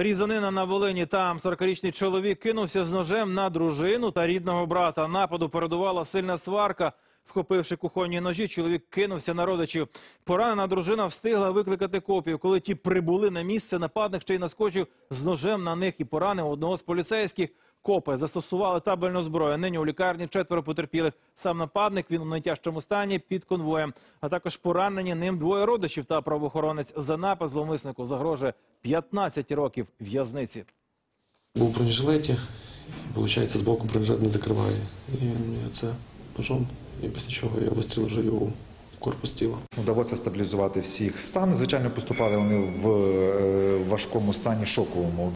Різанина на Волині. Там 40-річний чоловік кинувся з ножем на дружину та рідного брата. Нападу передувала сильна сварка. Вхопивши кухонні ножі, чоловік кинувся на родичів. Поранена дружина встигла викликати копію. Коли ті прибули на місце, нападник ще й наскочив з ножем на них і поранив одного з поліцейських. Копи застосували табельну зброю. Нині у лікарні четверо потерпілих. Сам нападник він у найтяжчому стані під конвоєм. А також поранені ним двоє родичів та правоохоронець. За напад зловмиснику загрожує 15 років в'язниці. Був бронежилеті, виходить, з боку бронежилет не закриває. І це ножом, і після чого я вистрілив його в корпус тіла. Вдалося стабілізувати всіх стан. Звичайно, поступали вони в е, важкому стані шоковому.